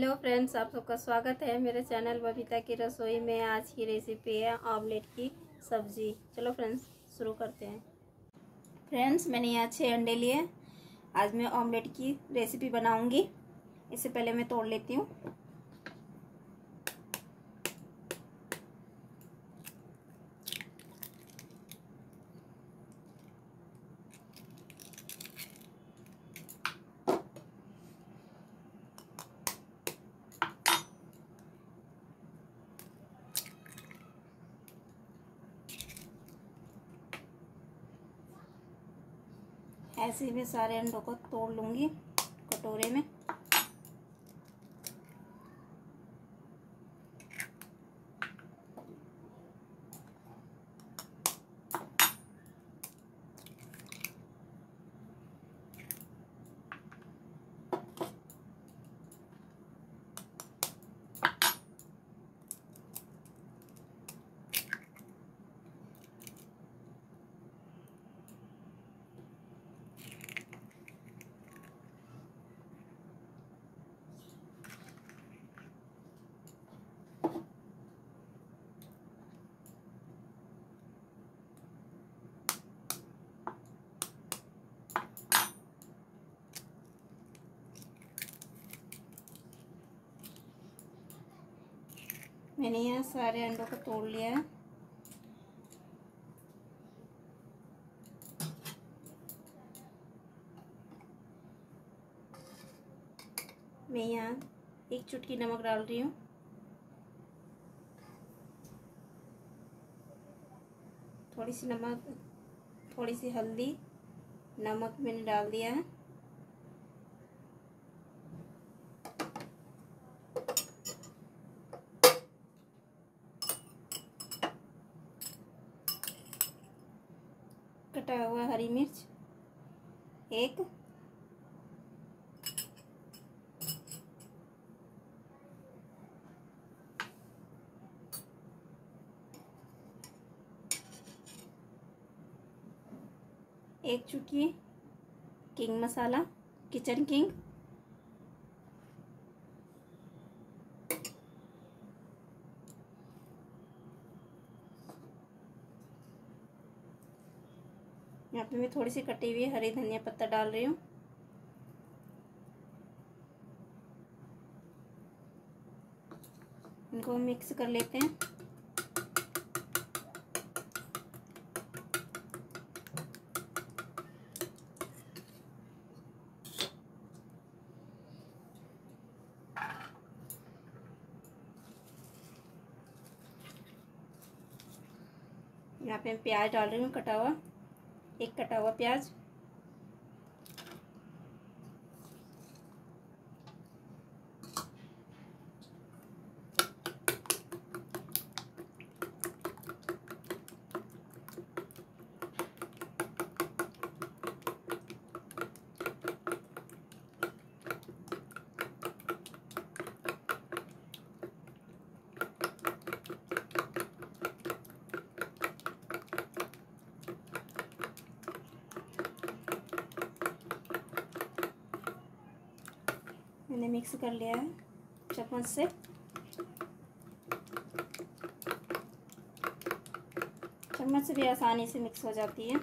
Hello friends, आप सबका स्वागत है मेरे चैनल बबीता की रसोई में। आज की रेसिपी है ऑमलेट की सब्ज़ी। चलो फ्रेंड्स, शुरू करते हैं। फ्रेंड्स, मैंने यहाँ छः अंडे लिए। आज मैं ऑमलेट की रेसिपी बनाऊँगी। इससे पहले मैं तोड़ लेती हूँ। ऐसे ही सारे अंडों को तोड़ लूँगी कटोरे में। मैंने यहाँ सारे अंडों को तोड़ लिया है। मैं यहाँ एक चुटकी नमक डाल रही हूँ। थोड़ी सी नमक, थोड़ी सी हल्दी, नमक मैंने डाल दिया है। हरी मिर्च एक। एक चुटकी किंग मसाला किचन किंग। में मैं थोड़ी सी कटी हुई हरी धनिया पत्ता डाल रही हूँ। इनको मिक्स कर लेते हैं। यहाँ पे प्याज डाल रही हूँ, कटा हुआ। एक कटा हुआ प्याज हमने मिक्स कर लिया है, चम्मच से। चम्मच से भी आसानी से मिक्स हो जाती है।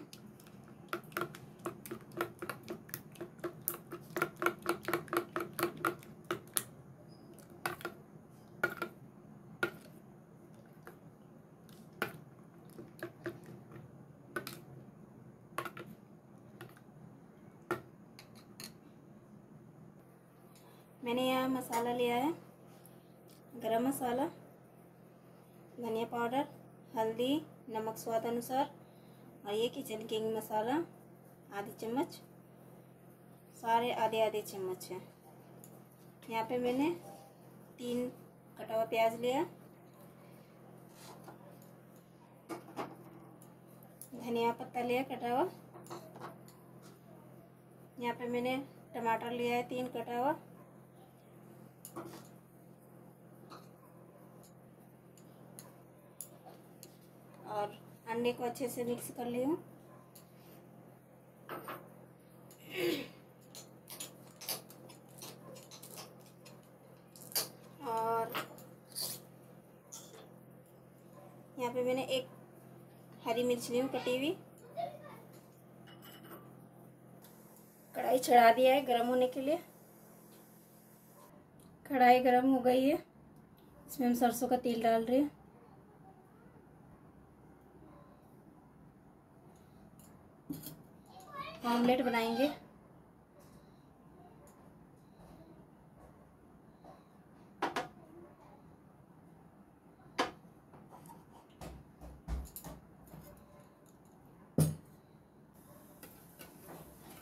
लिया है। गरम मसाला, धनिया पाउडर, हल्दी, नमक स्वाद अनुसार, और ये किचन किंग मसाला, आधे चम्मच, सारे आधे आधे चम्मच है। यहाँ पे मैंने तीन कटा हुआ प्याज लिया। धनिया पत्ता लिया कटा हुआ। यहाँ पे मैंने टमाटर लिया है तीन कटा हुआ। और अंडे को अच्छे से मिक्स कर ली हूँ। और यहाँ पे मैंने एक हरी मिर्च ली हूँ कटी हुई। कढ़ाई चढ़ा दिया है गर्म होने के लिए। कढ़ाई गर्म हो गई है। इसमें हम सरसों का तेल डाल रहे हैं। ऑमलेट बनाएँगे।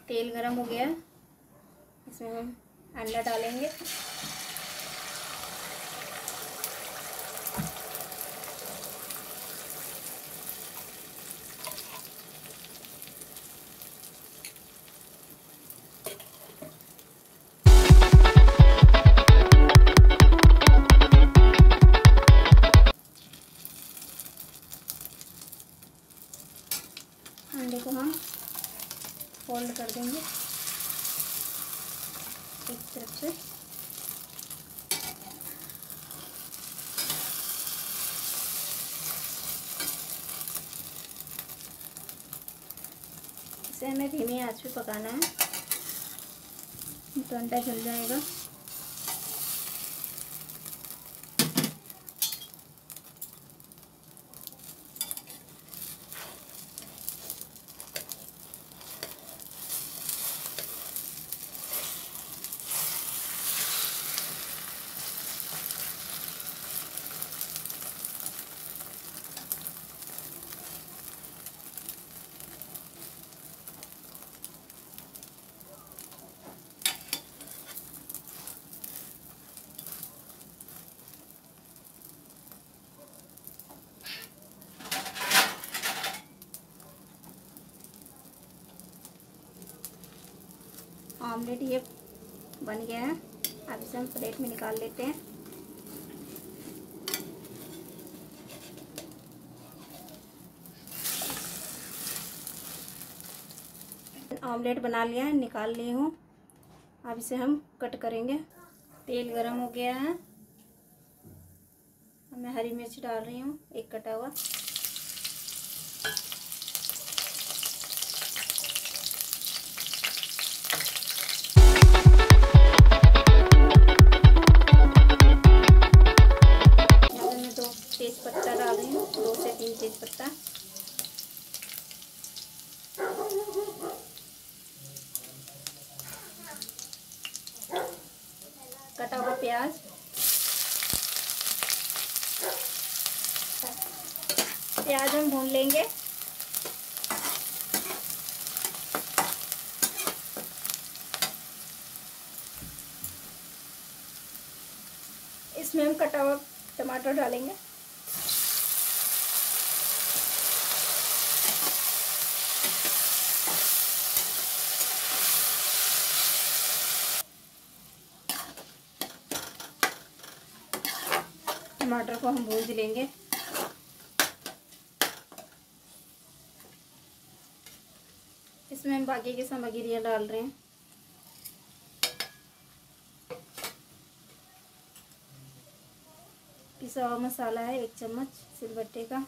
तेल गरम हो गया। इसमें हम अंडा डालेंगे। इसे हमें धीमी आँच पे पकाना है। तो अंडा जल जाएगा। ऑमलेट ये बन गया है। अब इसे हम प्लेट में निकाल लेते हैं। ऑमलेट बना लिया है, निकाल ली हूँ। अब इसे हम कट करेंगे। तेल गरम हो गया है। मैं हरी मिर्च डाल रही हूँ, एक कटा हुआ। दो से तीन तेज पत्ता। कटा हुआ प्याज। प्याज हम भून लेंगे। इसमें हम कटा हुआ टमाटर डालेंगे। टमाटर को हम भूज लेंगे। इसमें हम बाकी की सामग्रियाँ डाल रहे हैं। पिसा हुआ मसाला है एक चम्मच सिलबट्टे का।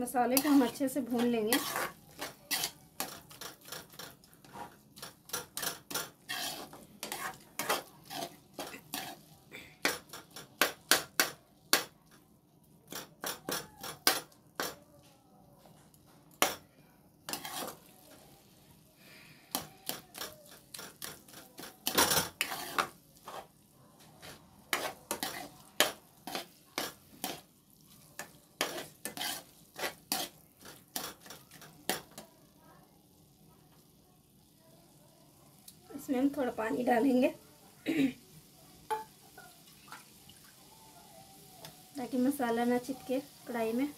मसाले को हम अच्छे से भून लेंगे। इसमें हम थोड़ा पानी डालेंगे। ताकि मसाला ना चिपके कढ़ाई में।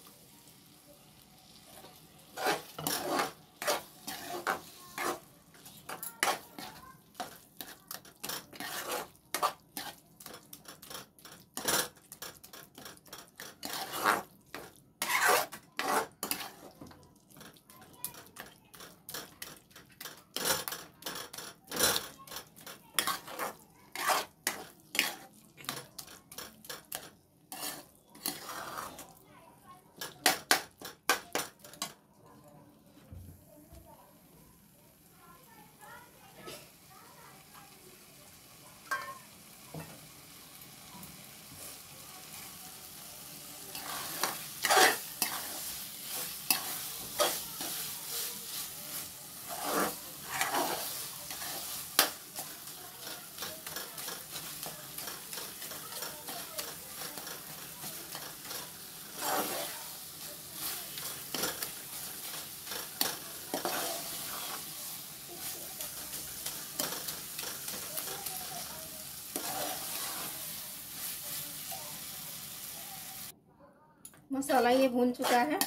मसाला ये भून चुका है।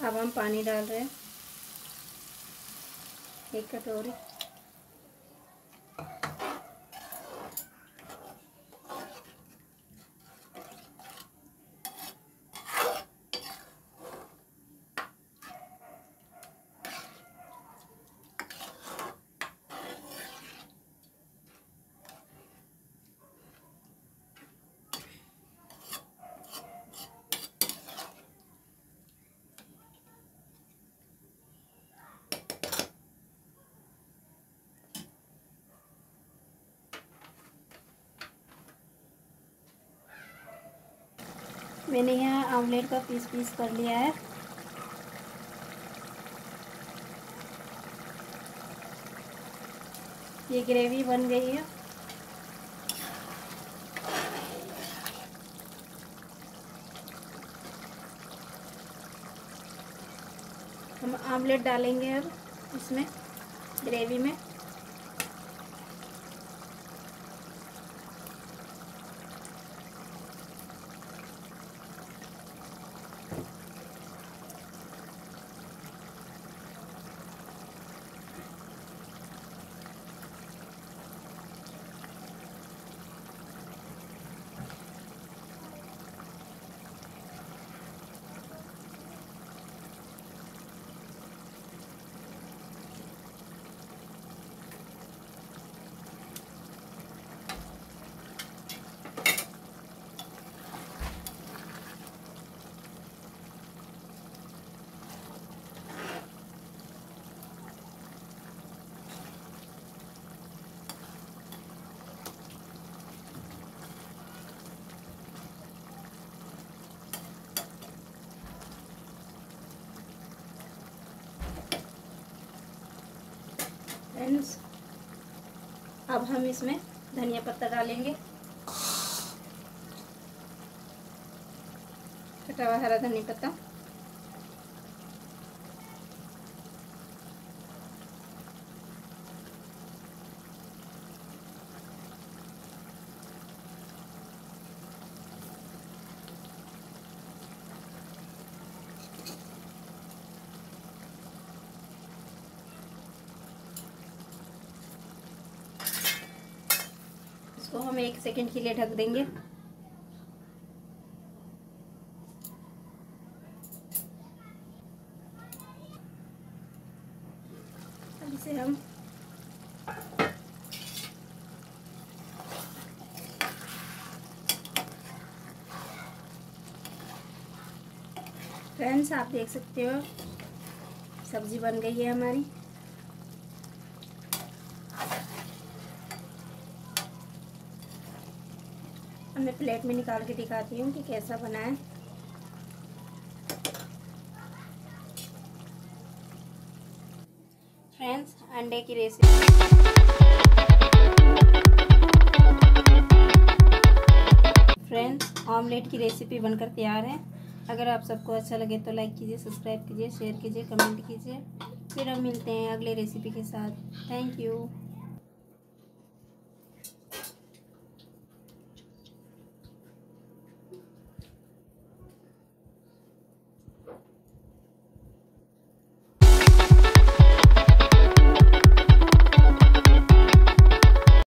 अब हम पानी डाल रहे हैं। एक कटोरी मैंने यहाँ आमलेट का पीस पीस कर लिया है। ये ग्रेवी बन गई है। हम आमलेट डालेंगे अब इसमें, ग्रेवी में फ्रेंड्स हम इसमें धनिया पत्ता डालेंगे। कटा हुआ हरा धनिया पत्ता। इसको हम एक सेकंड के लिए ढक देंगे। इसे हम फ्रेंड्स आप देख सकते हो, सब्ज़ी बन गई है हमारी। प्लेट में निकाल के दिखाती हूँ कि कैसा बना है। फ्रेंड्स, अंडे की रेसिपी फ्रेंड्स ऑमलेट की रेसिपी बनकर तैयार है। अगर आप सबको अच्छा लगे तो लाइक कीजिए सब्सक्राइब कीजिए शेयर कीजिए कमेंट कीजिए। फिर हम मिलते हैं अगले रेसिपी के साथ। Thank you